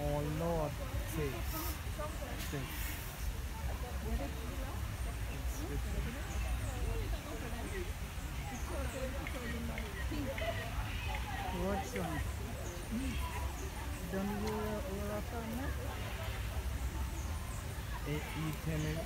Oh Lord, save, save. What's wrong? Don't you, uh, Lieutenant